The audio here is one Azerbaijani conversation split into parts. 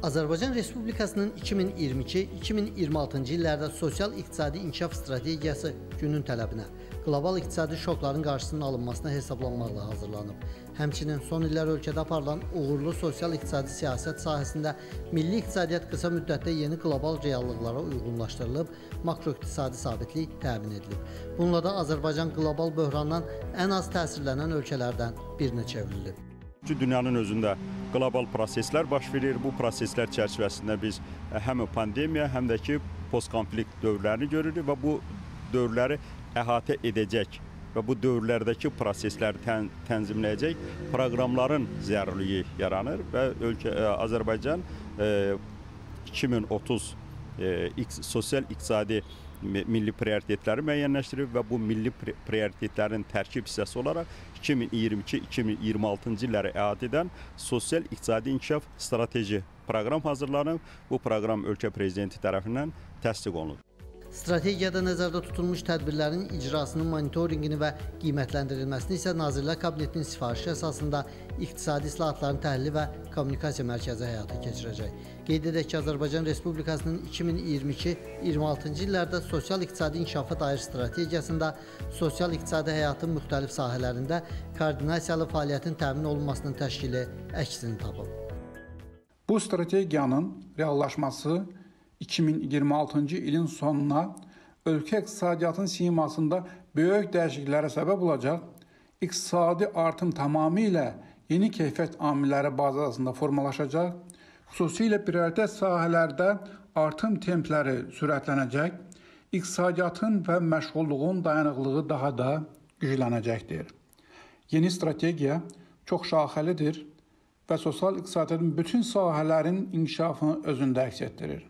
Azərbaycan Respublikasının 2022-2026-cı illərdə sosial-iqtisadi inkişaf strategiyası günün tələbinə, qlobal iqtisadi şokların qarşısının alınmasına hesablanmaqla hazırlanıb. Həmçinin son illər ölkədə aparılan uğurlu sosial-iqtisadi siyasət sahəsində milli iqtisadiyyat qısa müddətdə yeni qlobal reallıqlara uyğunlaşdırılıb, makroiqtisadi sabitlik təmin edilib. Bununla da Azərbaycan qlobal böhrandan ən az təsirlənən ölkələrdən birinə çevrilib. Dünyanın özündə qlobal proseslər baş verir. Bu proseslər çərçivəsində biz həm pandemiya, həm də ki postkonflikt dövrlərini görürük və bu dövrləri əhatə edəcək və bu dövrlərdəki prosesləri tən, tənzimləyəcək proqramların zəruriliyi yaranır və ölkə Azərbaycan 2030 sosial-iqtisadi milli prioritetləri müəyyənləşdirib və bu milli prioritetlərin tərkib hissəsi olaraq 2022-2026-cı illəri əhatə edən sosial-iqtisadi inkişaf strateji proqram hazırlanıb. Bu proqram ölkə prezidenti tərəfindən təsdiq olunub. Strategiyada nəzərdə tutulmuş tədbirlərin icrasının monitorinqini və qiymətləndirilməsini isə Nazirlər Kabinetinin sifarişi əsasında İqtisadi İslahatların Təhlili və Kommunikasiya Mərkəzi həyata keçirəcək. Qeyd edək ki, Azərbaycan Respublikasının 2022-26-cı illərdə sosial-iqtisadi inkişafa dair strategiyasında sosial-iqtisadi həyatın müxtəlif sahələrində koordinasiyalı fəaliyyətin təmin olunmasının təşkili əksini tapıb. Bu strategiyanın reallaşması 2026-cı ilin sonuna ölkə iqtisadiyyatının simasında böyük dəyişikliklərə səbəb olacaq, iqtisadi artım tamamilə yeni keyfiyyət amilləri bazasında formalaşacaq, xüsusilə prioritet sahələrdə artım templəri sürətlənəcək, iqtisadiyyatın və məşğulluğun dayanıqlığı daha da güclənəcəkdir. Yeni strategiya çox şaxəlidir və sosial iqtisadiyyatın bütün sahələrin inkişafını özündə əks etdirir.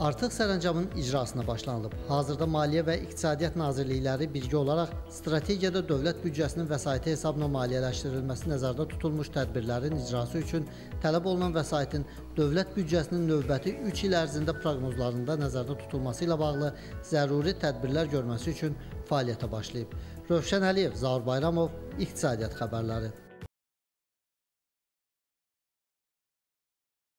Artıq sərəncamın icrasına başlanılıb. Hazırda Maliyyə və İqtisadiyyat Nazirlikləri birgə olaraq strategiyada dövlət büdcəsinin vəsaiti hesabına maliyyələşdirilməsi nəzərdə tutulmuş tədbirlərin icrası üçün tələb olunan vəsaitin dövlət büdcəsinin növbəti 3 il ərzində proqnozlarında nəzərdə tutulması ilə bağlı zəruri tədbirlər görməsi üçün fəaliyyətə başlayıb. Rövşən Əliyev, Zaur Bayramov, İqtisadiyyat xəbərləri.